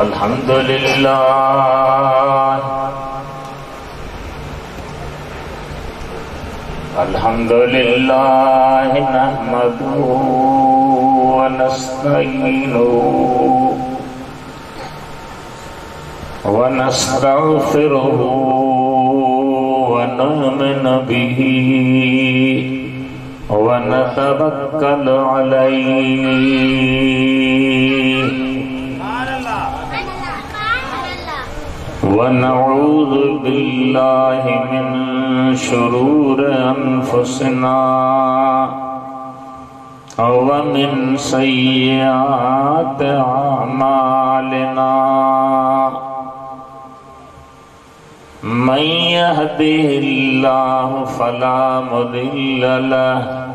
الحمد لله. الحمد لله نحمده ونستعينه ونستغفره ونؤمن به ونتوكل عليه ونعوذ بالله من شرور أنفسنا ومن سيئات أعمالنا من يهده الله فلا مضل له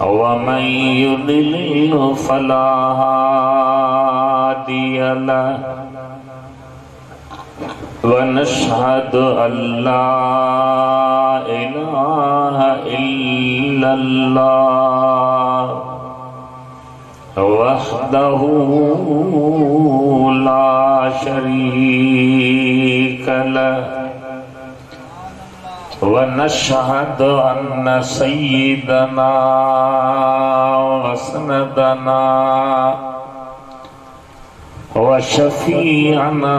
ومن يضلل فلا هادي له ونشهد أن لا إله إلا الله وحده لا شريك له. ونشهد أن سيدنا وسندنا وشفيعنا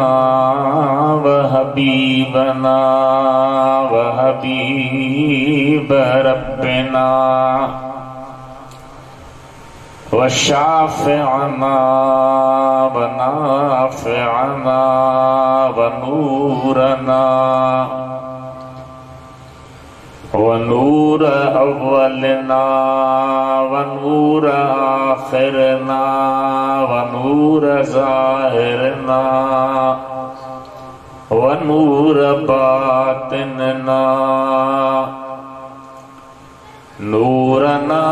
وحبيبنا وحبيب ربنا. وشافعنا ونافعنا ونورنا. ونور أولنا ونور آخرنا ونور ظاهرنا ونور باطننا. نورنا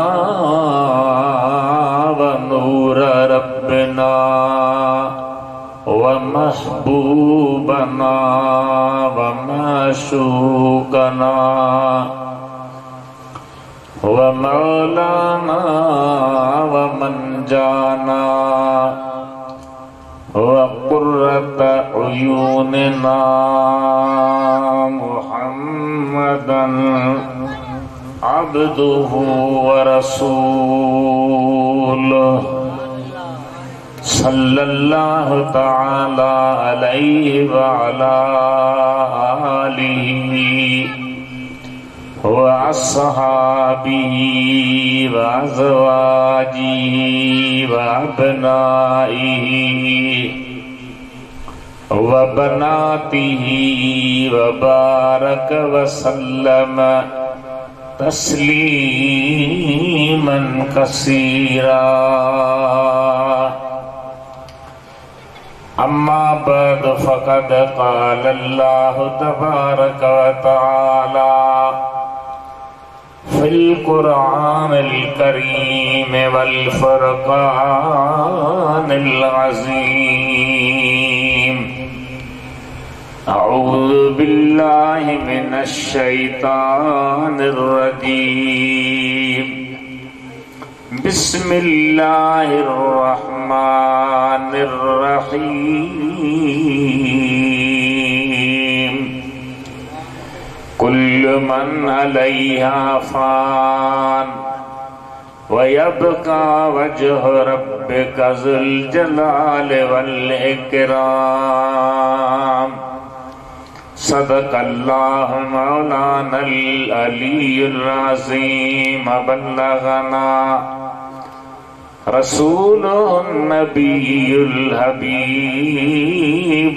ومحبوبنا ومعشوقنا ومولانا ومن جانا وقرة عيوننا محمدا عبده ورسوله صلى الله تعالى عليه وعلى آله وأصحابه وأزواجه وأبنائه وبناته وبارك وسلم تسليما كثيرا أما بعد فقد قال الله تبارك وتعالى في القرآن الكريم والفرقان العظيم. أعوذ بالله من الشيطان الرجيم. بسم الله الرحمن الرحمن الرحيم. كل من عليها فان ويبقى وجه ربك ذو الجلال والإكرام. صدق الله مولانا العلي العظيم. بلغنا رسول النبي الحبيب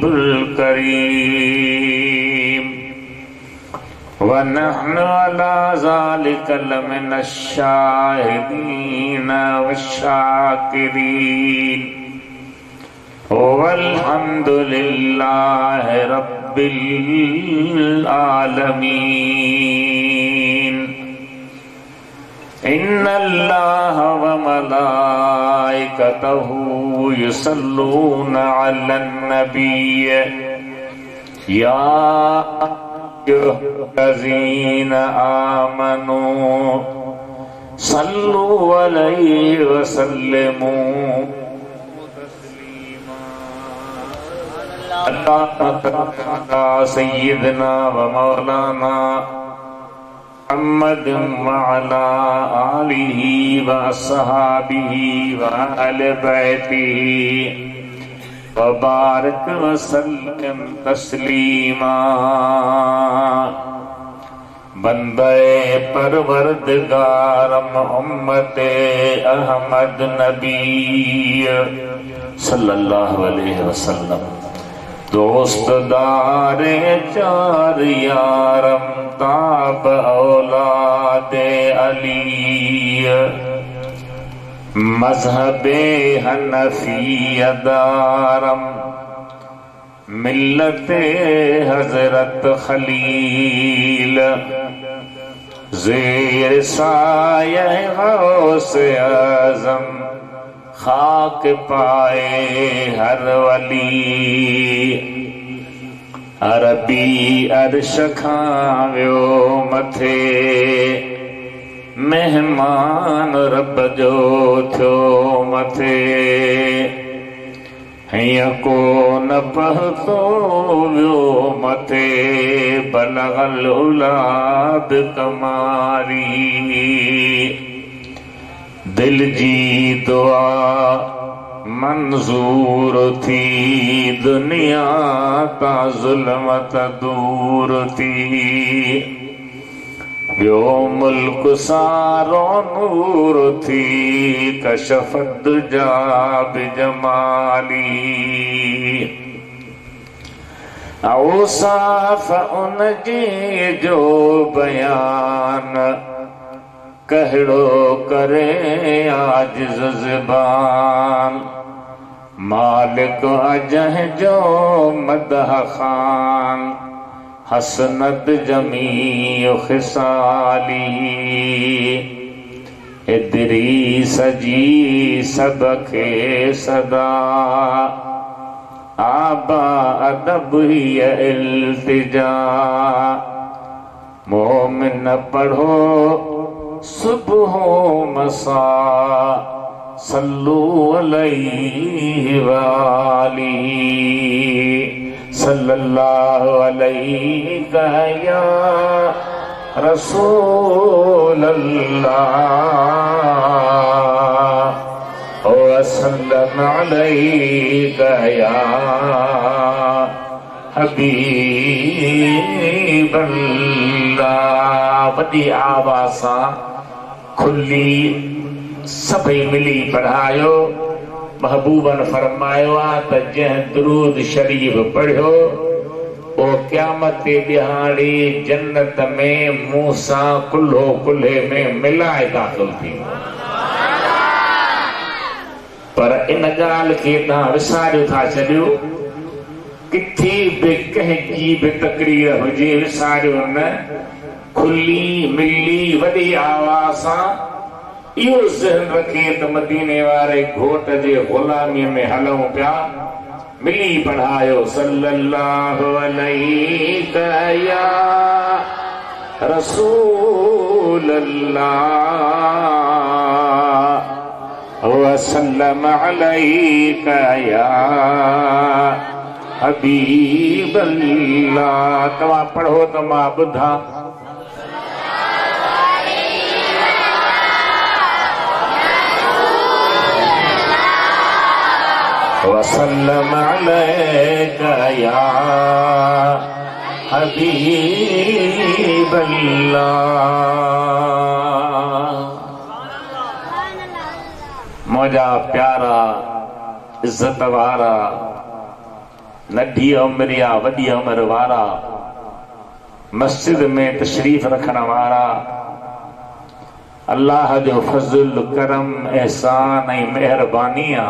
الكريم ونحن على ذلك لمن الشاهدين والشاكرين والحمد لله رب العالمين إن الله وملائكته يصلون على النبي يا الذين آمنوا صلوا عليه وسلموا اللہ سیدنا و مولانا محمد وعلى آله وصحابه وآل بيته. وبارك وسلم تسلیما بندے پروردگار محمد احمد نبی صلی اللہ علیہ وسلم. دوست دار چار یارم تاب اولاد علی۔ مذہب حنفی دارم ملت حضرت خلیل۔ زیر سایہ غوث اعظم۔ خاک پائے ہر ولی۔ عربی عرش کھاویو متھے۔ مہمان رب جو تھو متھے۔ ہیاں کو نہ پہتو ویو متھے۔ بلغ الولاد کماری دل جی دعا منظور تھی دنیا تا ظلمت دور تھی بیو ملک سارو نور تھی کشفت جاب جمالی اوصاف ان جی جو بیان کہڑو کرے آج زبان۔ مالک اجہ جو مدح خان۔ حسنت جمیع خسالی ادری سجی سبکے صدا۔ آبا ادب ہی التجا۔ مومن پڑھو صبح و مساء صلو علیہ وآلہ، صلی اللہ علیہ یا رسول اللہ، وسلم علیہ یا حبیب اللہ ودی آوازاں کھلی سبھی ملی پڑھائیو۔ محبوبن فرمائیو آتا جہن درود شریف پڑھو او قیامت دیہاڑی جنت میں موسیٰ کلو کلے میں ملائے داخل تھی۔ پر ان گال کے نا وساریو تھا چلیو، کتھی بے کہیں کی بے تقریر ہو جے وساریو کھلی، ملی، وڈی آوازاں ایو ذہن رکھے تو مدینے والے گھوٹ جے غلامی میں ہلوں پیا۔ ملی پڑھایو، صلی اللہ علیہ یا رسول اللہ، وسلم علیہ یا حبیب اللہ تو پڑھو تو ماں بدھا وسلم عليك يا حبيب الله. موجا پیارا، عزت وارا، نڈھی عمریا وڈی عمر وارا، مسجد میں تشریف رکھنا وارا، اللہ جو فضل، کرم، احسان ای مہربانیاں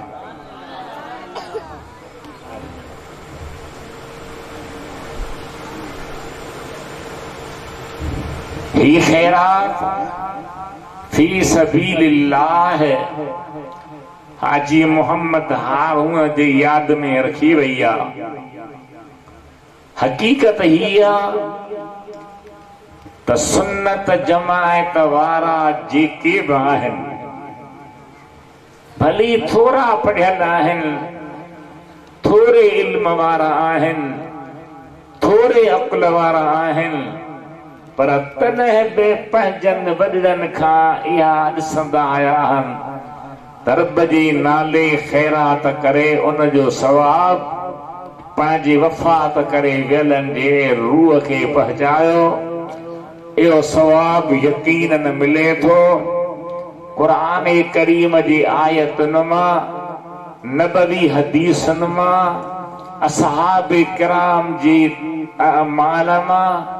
بھی خیرات، فی سبیل اللہ ہے حاجی محمد ہاروں دے یاد میں رکھی بھیا حقیقت ہی تو سنت جماعت وارا جی کے باہن۔ بھلی تھوڑا پڑھل آہن تھوڑے علم وارا آہن تھوڑے عقل وارا آہن۔ پر تڏهن به پنهنجن وڏڙن کان اها ڏسندا آيا آهن ترب جي نالي خيرات ڪري ان جو ثواب پنهنجي وفات ڪري ويلن جي روهه کي پهچايو اهو ثواب يقين ملي ٿو قر ڪريم جي آيتن مان نبوي حديثن مان اسهاب ڪرام جي امال مان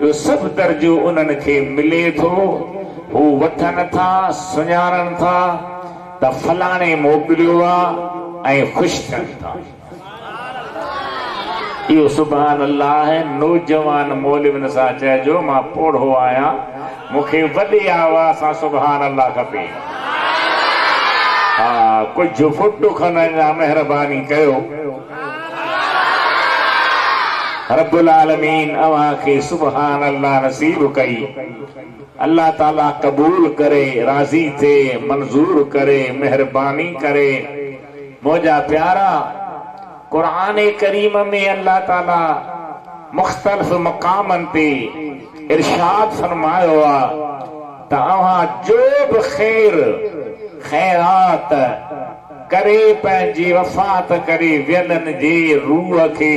اهو سڀ درجو انهن کي ملي ٿو. هو وٺن ٿا سڃاڻن ٿا ته فلاڻي موڪليو آهي ۽ خوش ٿين ٿا. اهو سڀان الله نوجوان مولون سان چئجو مان پوڙهو آهيان. مون کي وڏي آواز سان سڀان الله کپي. ها ڪجهه فوٽ جا مهرباني ڪيو رب العالمین اواخی سبحان اللہ نصیب کئی. اللہ تعالیٰ قبول کرے، راضی تھے، منظور کرے، مہربانی کرے. موجہ پیارا، قرآن کریم میں اللہ تعالیٰ مختلف مقام پہ ارشاد فرمایا ہوا تاہاں جو بخیر خیرات کرے پہ جی، وفات کرے ویلن جی روح کے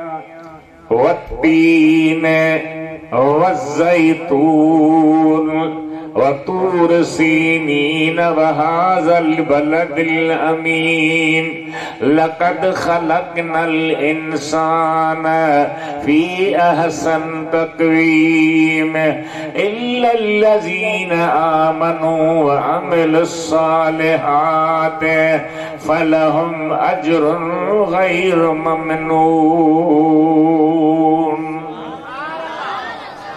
والتين والزيتون وطور سينين وهذا البلد الأمين. لقد خلقنا الإنسان في أحسن تقويم. إلا الذين آمنوا وعملوا الصالحات فلهم أجر غير ممنون.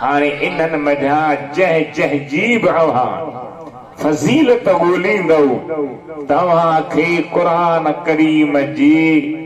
هاڻي انهن مزا جنهن جنهن جي به فضيلت ڳولهيندو توهان کي قر ڪريم جي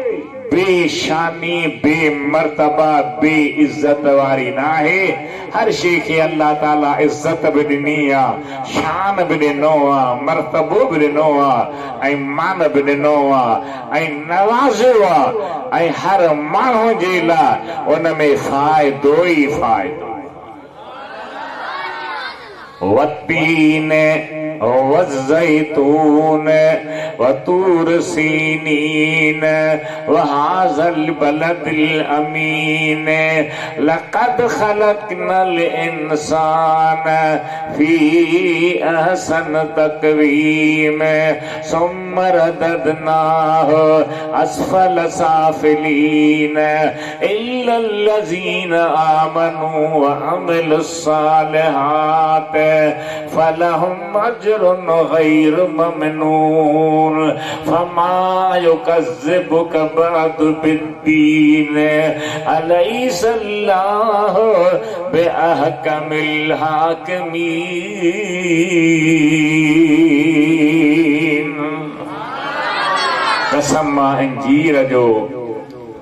بے شامی، بے مرتبہ، بے عزت واری نہ ہے۔ ہر شیخ اللہ تعالیٰ عزت بن نیا، شان بن نوا مرتبو بن نوا مان بن نوا نوازوا اے ہر مانو جیلا، ان میں فائدو ہی فائدو وطبین والزيتون وطور سينين وهذا البلد الأمين. لقد خلقنا الإنسان في أحسن تقويم، ثم رددناه أسفل سافلين. إلا الذين آمنوا وعملوا الصالحات فلهم أجر اجر غیر ممنون. فما یکذبک بعد بالدین علیس اللہ بے احکم الحاکمین قسم انجیر جو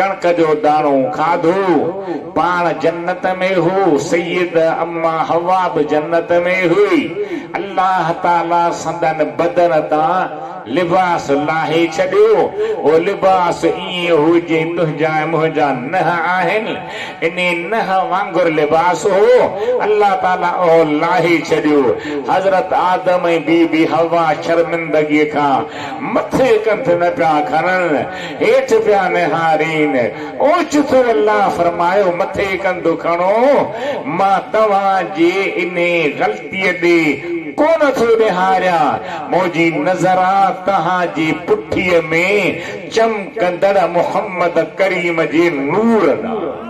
ڪڻڪ جو داڻو کاڌو پاڻ جنت ۾ هو سيد امان هوا به جنت ۾ هئي. الله تالا سندن بدن تان لباس لاہی چھڑیو وہ لباس این ہو جی مہجا مہجا نہ آہن انہیں نہ وانگر لباس ہو، اللہ تعالیٰ اوہ لاہی چھڑیو حضرت آدم بی بی ہوا شرمندگی کا متھے کنت میں پیا کھنن ایٹ پیا نہارین۔ اوچ تو اللہ فرمائے، متھے کندو کھنو ماں دوان جی انہیں غلطی دی ڪونه ٿو نهاريان منهنجي نزرا توهان جي پٺيءَ ۾ چمڪندڙ محمد ڪريم جي نور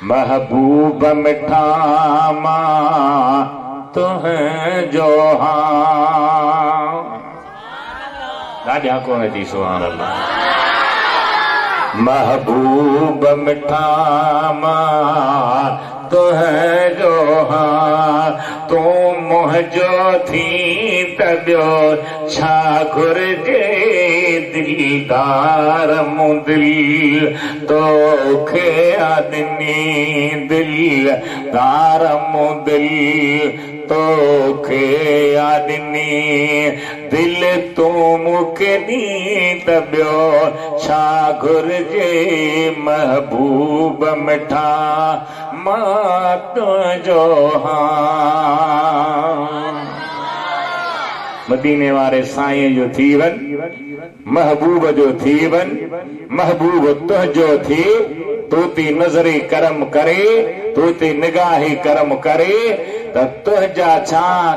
محبوب مٹھاما مٹھا مار تو ہار لاجیاں کون جی، تھی سوہر لحبوب مٹھا مار تا تہ جو ٻيو ڇا گهرجي دلدار مون دل توکي آدني دل دار مون دل توکي آدني دل تون مون کي ڏي ته ٻيو ڇا گهرجي محبوب مٺا؟ مان تنهنجو هان مدینے وارے سائیں جو تھی محبوب جو تھی محبوب تہ جو تھی تو تی نظری کرم کرے تو تی نگاہی کرم کرے تہ جا چھاں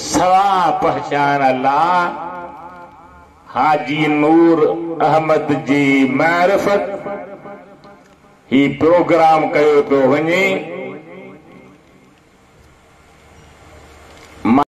سوا پهچان لا هاجي نور احمد جي معرفت. هي پروگرام ڪيو پيو وڃي